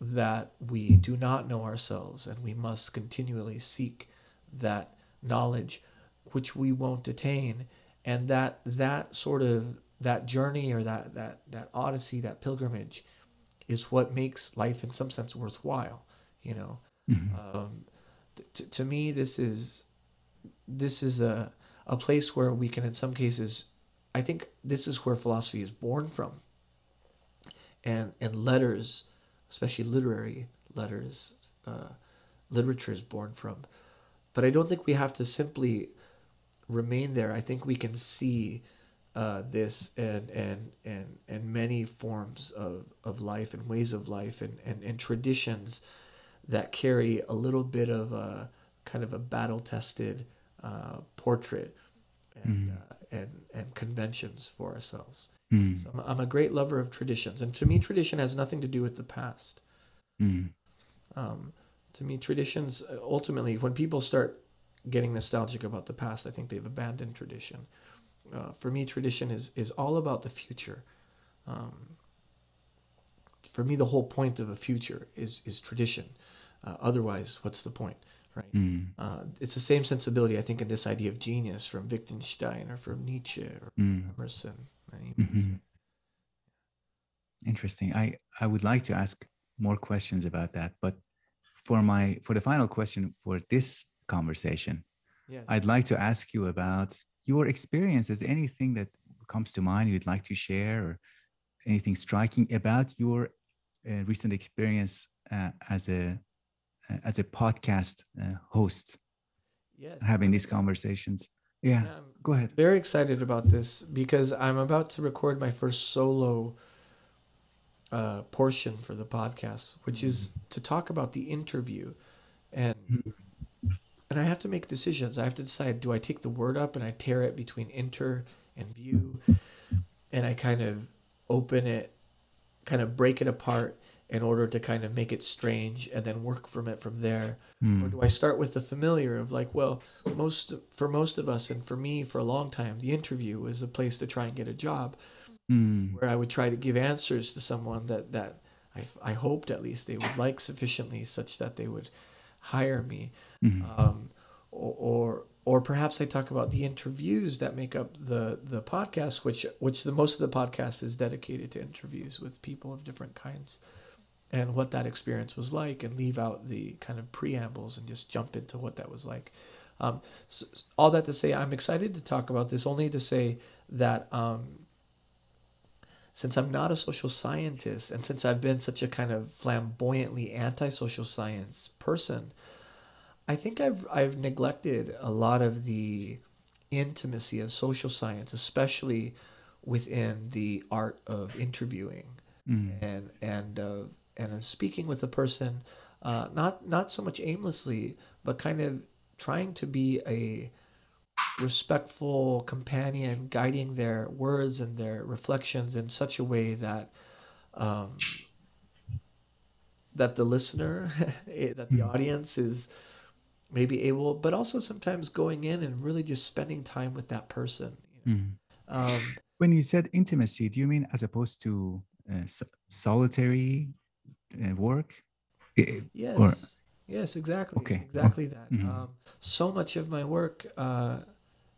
that we do not know ourselves and we must continually seek that knowledge which we won't attain and that that sort of that journey or that that that odyssey that pilgrimage is what makes life in some sense worthwhile you know? Mhm. um, t- to me this is this is a a place where we can in some cases i think this is where philosophy is born from. And and letters especially literary letters uh, literature is born from. But i don't think we have to simply remain there. I think we can see uh, this and and and and many forms of, of life and ways of life and, and, and traditions that carry a little bit of a kind of a battle tested uh, portrait and, uh, and and conventions for ourselves. Hmm. So I'm, I'm a great lover of traditions, and to me, tradition has nothing to do with the past. Hmm. Um, to me, traditions uh, ultimately, when people start getting nostalgic about the past, I think they've abandoned tradition. Uh, for me, tradition is is all about the future. Um, for me, the whole point of a future is is tradition. Uh, otherwise, what's the point, right? Hmm. Uh, it's the same sensibility, I think, in this idea of genius from Wittgenstein or from Nietzsche or Hmm. Emerson. right? Mhm. Interesting. I, I would like to ask more questions about that, but for my for the final question for this conversation, Yes. I'd like to ask you about your experiences. Anything that comes to mind you'd like to share, or anything striking about your uh, recent experience uh, as a as a podcast uh, host, yes. having these conversations. Yeah, yeah, go ahead. very excited about this because I'm about to record my first solo uh, portion for the podcast, which is to talk about the interview, and and I have to make decisions. I have to decide: do I take the word up and I tear it between enter and view, and I kind of open it, kind of break it apart, in order to kind of make it strange and then work from it from there? Mm. Or do I start with the familiar of like, well, most for most of us and for me for a long time, the interview was a place to try and get a job Mm. where I would try to give answers to someone that that I, I hoped at least they would like sufficiently such that they would hire me Mhm. um, or, or or perhaps I talk about the interviews that make up the the podcast, which which the most of the podcast is dedicated to interviews with people of different kinds, and what that experience was like, and leave out the kind of preambles and just jump into what that was like. Um, s s- all that to say, I'm excited to talk about this. Only to say that um, since I'm not a social scientist, and since I've been such a kind of flamboyantly anti-social science person, I think I've I've neglected a lot of the intimacy of social science, especially within the art of interviewing Mm. and and uh, and uh, speaking with a person, uh, not not so much aimlessly, but kind of trying to be a respectful companion, guiding their words and their reflections in such a way that um, that the listener, eh, that the Mm. audience is maybe able, but also sometimes going in and really just spending time with that person. Mm. Um, When you said intimacy, do you mean as opposed to uh, solitary work? Yes, Or- yes, exactly, Okay. exactly that. Mhm. Um, so much of my work. Uh,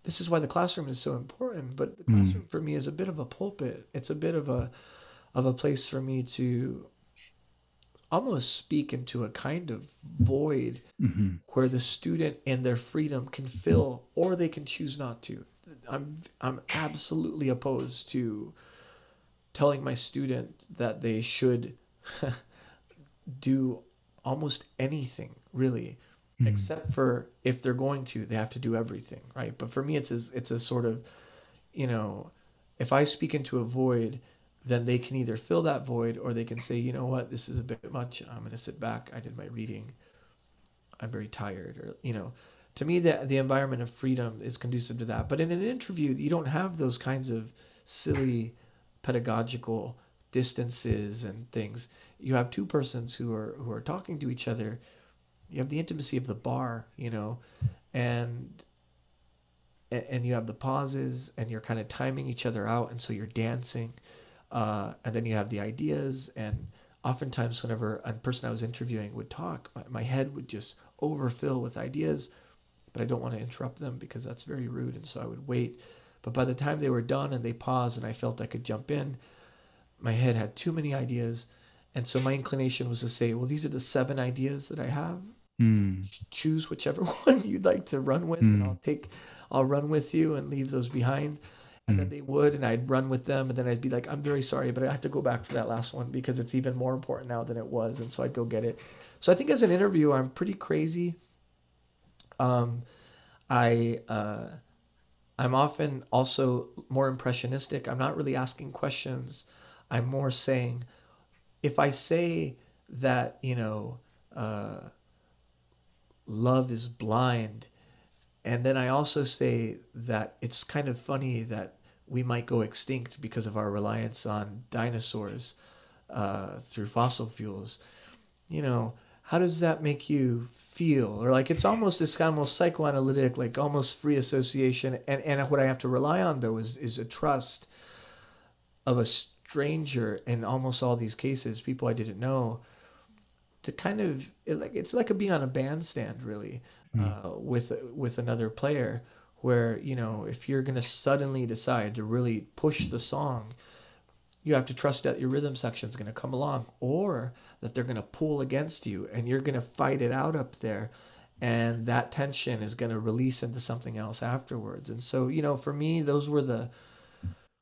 this is why the classroom is so important. But the Mm. classroom for me is a bit of a pulpit. It's a bit of a of a place for me to almost speak into a kind of void Mhm. where the student and their freedom can fill or they can choose not to. I'm I'm absolutely opposed to telling my student that they should do almost anything really Mm. except for if they're going to they have to do everything right? But for me it's a, it's a sort of you know if i speak into a void then they can either fill that void or they can say you know what? This is a bit much. I'm going to sit back. I did my reading. I'm very tired or you know. To me the, the environment of freedom is conducive to that. But in an interview you don't have those kinds of silly pedagogical distances and things you have two persons who are who are talking to each other. You have the intimacy of the bar you know and and you have the pauses and you're kind of timing each other out and so you're dancing uh, and then you have the ideas and oftentimes whenever a person i was interviewing would talk my, my head would just overfill with ideas but i don't want to interrupt them because that's very rude and so i would wait. But by the time they were done and they paused and i felt i could jump in my head had too many ideas and so my inclination was to say well these are the seven ideas that i have Mm. choose whichever one you'd like to run with and Mm. I'll take I'll run with you and leave those behind. And then Mm. they would and I'd run with them and then I'd be like, I'm very sorry, but I have to go back for that last one because it's even more important now than it was. And so I'd go get it. So I think as an interviewer, I'm pretty crazy. Um I uh I'm often also more impressionistic. I'm not really asking questions. I'm more saying if I say that, you know, uh love is blind. And then I also say that it's kind of funny that we might go extinct because of our reliance on dinosaurs uh, through fossil fuels. You know, how does that make you feel? Or like it's almost this kind of psychoanalytic, like almost free association. And and what I have to rely on though is is a trust of a stranger in almost all these cases, people I didn't know, to kind of it like it's like a being on a bandstand really uh, with with another player where you know if you're gonna suddenly decide to really push the song you have to trust that your rhythm section is going to come along or that they're going to pull against you and you're going to fight it out up there and that tension is going to release into something else afterwards and so you know for me those were the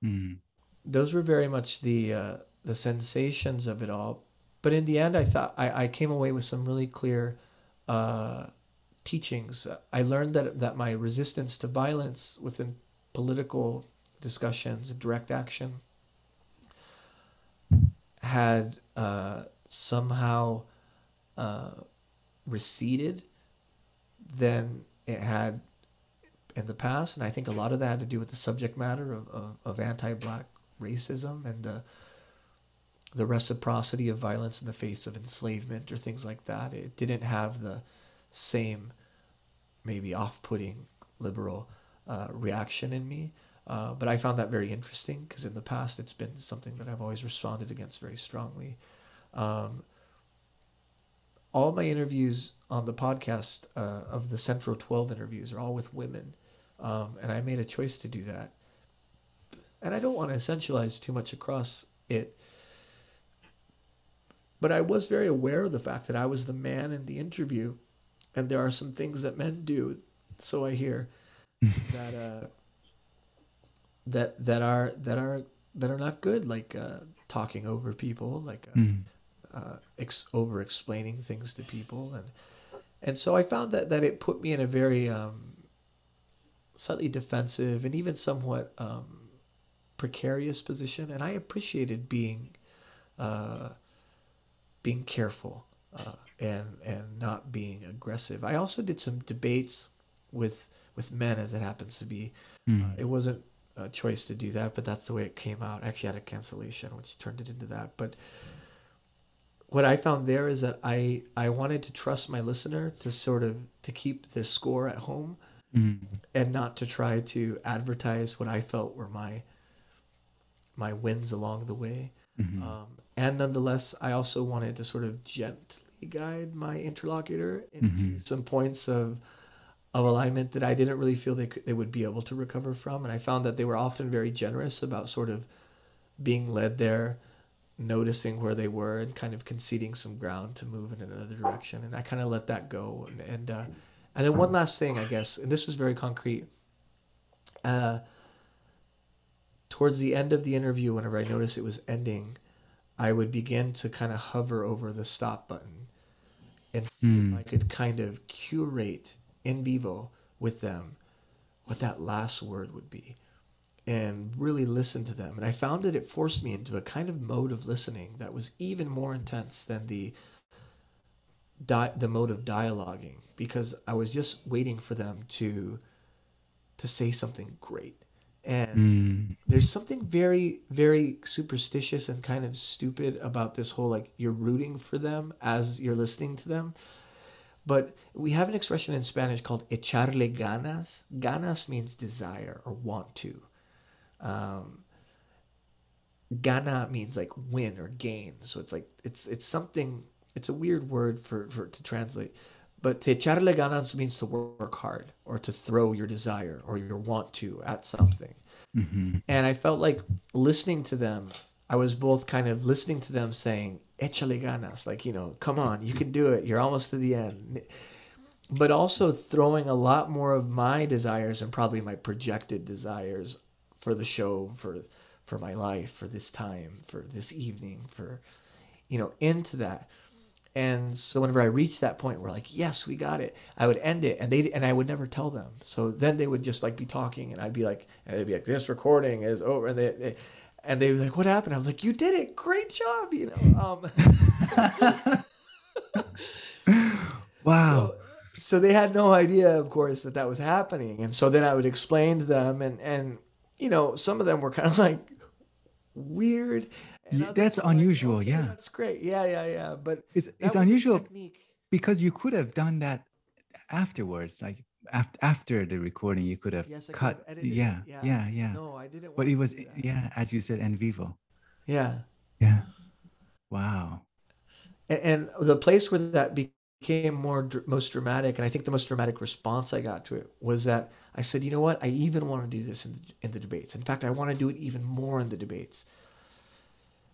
Mm. Those were very much the uh, the sensations of it all. But in the end, I thought I, I came away with some really clear uh, teachings. I learned that that my resistance to violence within political discussions and direct action had uh, somehow uh, receded than it had in the past, and I think a lot of that had to do with the subject matter of, of, of anti-black racism and the the reciprocity of violence in the face of enslavement or things like that. It didn't have the same, maybe off-putting liberal uh, reaction in me. Uh, but I found that very interesting because in the past it's been something that I've always responded against very strongly. Um, all my interviews on the podcast uh, of the Central 12 interviews are all with women. Um, and I made a choice to do that. And I don't want to essentialize too much across it. But I was very aware of the fact that I was the man in the interview. And there are some things that men do, so I hear, that uh, that that are that are that are not good, like uh, talking over people, like uh, Mm. uh, ex- over explaining things to people, and and so I found that that it put me in a very um, slightly defensive and even somewhat um, precarious position, and I appreciated being uh, being careful uh, and and not being aggressive. I also did some debates with with men, as it happens to be. Mm. It wasn't a choice to do that, but that's the way it came out. I actually had a cancellation, which turned it into that. But what I found there is that I I wanted to trust my listener to sort of to keep their score at home Mm. and not to try to advertise what I felt were my my wins along the way. Mhm. Um, and nonetheless, I also wanted to sort of gently guide my interlocutor into Mhm. some points of of alignment that I didn't really feel they could, they would be able to recover from. And I found that they were often very generous about sort of being led there, noticing where they were, and kind of conceding some ground to move in another direction. And I kind of let that go. And and, uh, and then one last thing, I guess, and this was very concrete. Uh, towards the end of the interview, whenever I noticed it was ending, I would begin to kind of hover over the stop button and see Hmm. if I could kind of curate in vivo with them what that last word would be and really listen to them. And I found that it forced me into a kind of mode of listening that was even more intense than the di- the mode of dialoguing because I was just waiting for them to to say something great. And Mm. there's something very very superstitious and kind of stupid about this whole like you're rooting for them as you're listening to them. But we have an expression in spanish called echarle ganas. Ganas means desire or want to. Um, gana means like win or gain. So it's like it's it's something it's a weird word for, for to translate but to echarle ganas means to work hard or to throw your desire or your want to at something Mhm. and I felt like listening to them, I was both kind of listening to them saying, Échale ganas, like, you know, come on, you can do it. You're almost to the end. But also throwing a lot more of my desires and probably my projected desires for the show, for for my life, for this time, for this evening, for you know, into that. And so whenever I reached that point where like, yes, we got it, I would end it and they and I would never tell them. So then they would just like be talking and I'd be like and they'd be like, This recording is over and they, they and they were like, What happened? I was like, You did it, great job, you know. Um wow. so, so they had no idea, of course, that that was happening. And so then I would explain to them, and and you know, some of them were kind of like weird. And Ye- others that's like, unusual, "Okay, yeah. that's great. Yeah, yeah, yeah. But it's it's unusual because you could have done that afterwards, like after after the recording, you could have Yes, I could cut. have yeah, yeah. yeah, yeah. No, I didn't. But it was yeah, as you said, en vivo. yeah. Yeah. Wow. And, and the place where that became more most dramatic, and I think the most dramatic response I got to it was that I said, you know what? I even want to do this in the, in the debates. In fact, I want to do it even more in the debates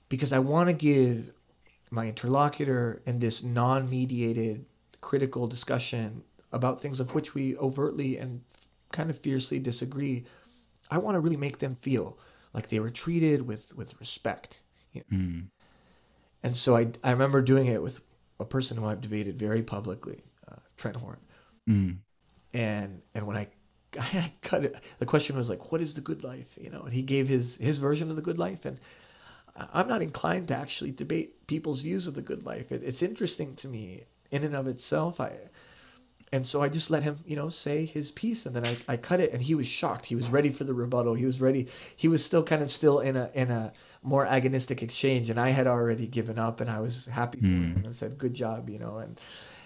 because I want to give my interlocutor in this non-mediated critical discussion about things of which we overtly and kind of fiercely disagree. I want to really make them feel like they were treated with with respect. You know? Mm. And so I, I remember doing it with a person who I've debated very publicly, uh, Trent Horn. Mm. And and when I, I cut it, the question was like, "What is the good life?" You know, and he gave his his version of the good life, and I'm not inclined to actually debate people's views of the good life. It, it's interesting to me in and of itself. I and so I just let him, you know, say his piece, and then I, I cut it, and he was shocked. He was ready for the rebuttal. He was ready. He was still kind of still in a in a more agonistic exchange, and I had already given up, and I was happy for him and said, "Good job," you know, and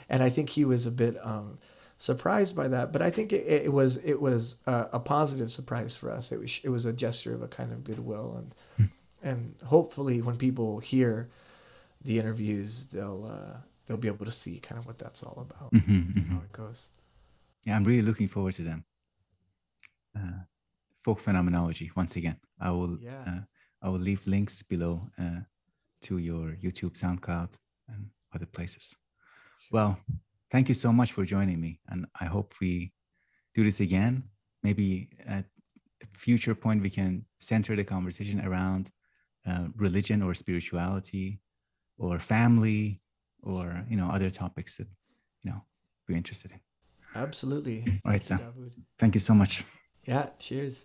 and I think he was a bit um, surprised by that, but I think it, it was it was a, a positive surprise for us. It was it was a gesture of a kind of goodwill, and and hopefully when people hear the interviews, they'll. Uh, they'll be able to see kind of what that's all about, Mhm, mhm. how it goes. Yeah, I'm really looking forward to them. Uh, folk phenomenology. Once again, I will. Yeah. Uh, I will leave links below uh, to your YouTube, SoundCloud, and other places. Well, thank you so much for joining me, and I hope we do this again. Maybe at a future point we can center the conversation around uh, religion or spirituality, or family, or you know other topics that you know we're interested in. Absolutely. All right, Thank Sam. Thank you so much. Yeah, cheers.